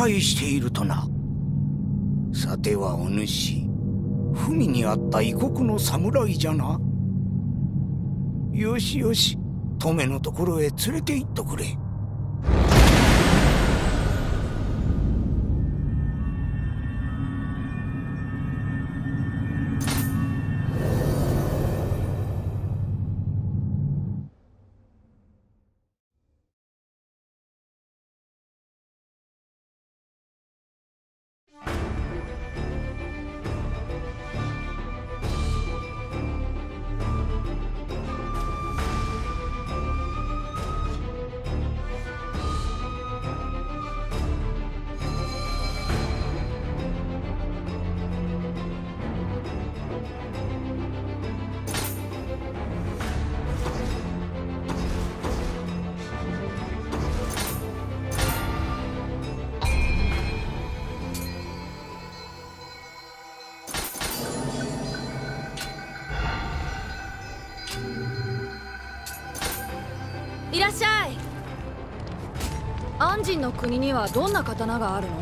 配しているとなさてはお主文にあった異国の侍じゃなよしよし乙女のところへ連れて行っとくれ。人の国にはどんな刀があるの？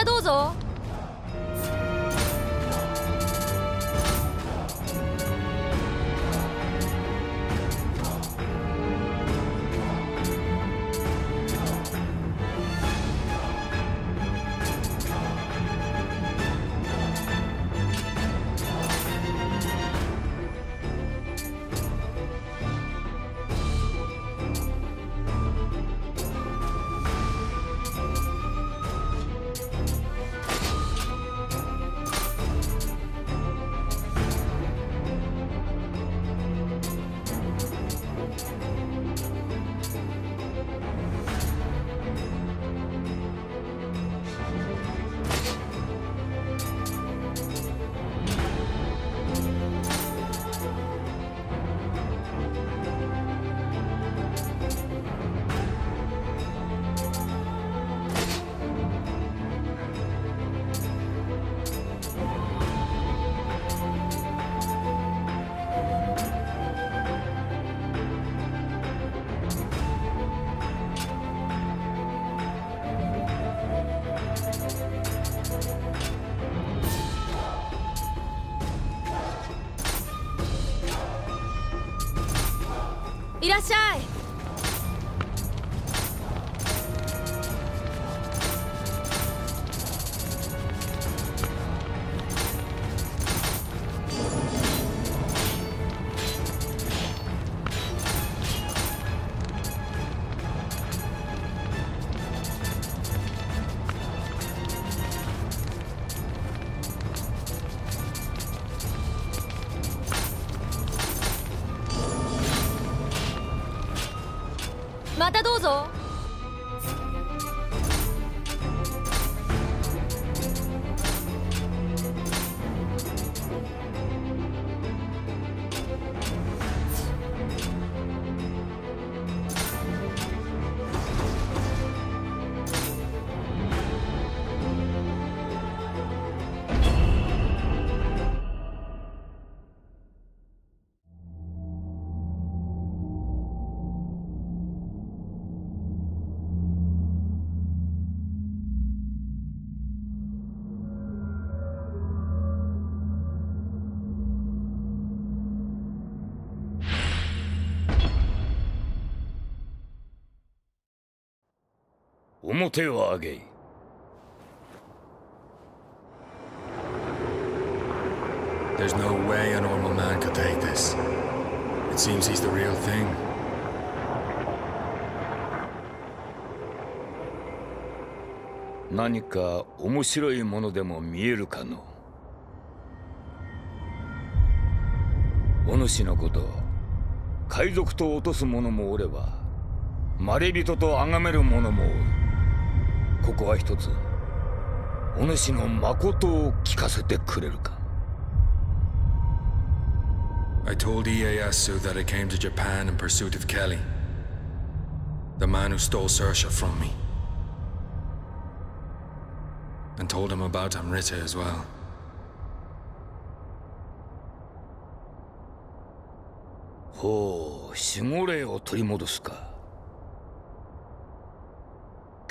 またどうぞ。たどうぞ。表を上げい There's no way a normal man could take this. It seems he's the real thing. 何か面白いものでも見えるかのお主のこと海賊と落とす者もおればまれびとと崇める者もおるここは一つお主の誠を聞かせてくれるか I told Ieyasu that I came to Japan in pursuit of Kelly, the man who stole Sersha from me. And told him about Amrita as well. ほう守護霊を取り戻すか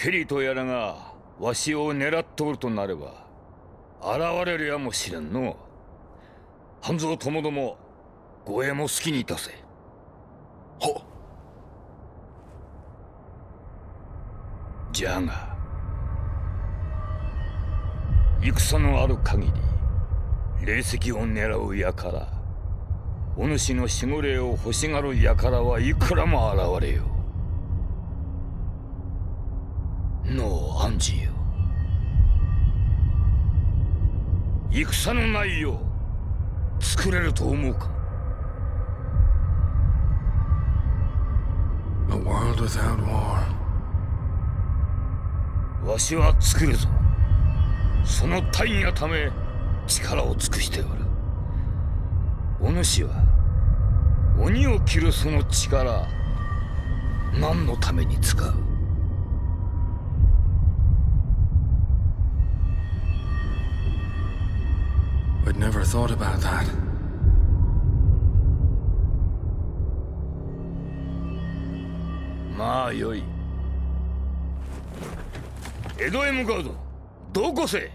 ケリとやらがわしを狙っておるとなれば現れるやもしれんの。半蔵ともども護衛も好きにいたせ。はじゃが戦のある限り霊石を狙う輩お主の守護霊を欲しがる輩はいくらも現れよのうアンジよ。戦のないよう作れると思うか？A world without war. わしは作るぞ。その大義のため力を尽くしておる。お主は鬼を切るその力何のために使う？I'd never thought about that. まあよい江戸へ向かうぞどこせ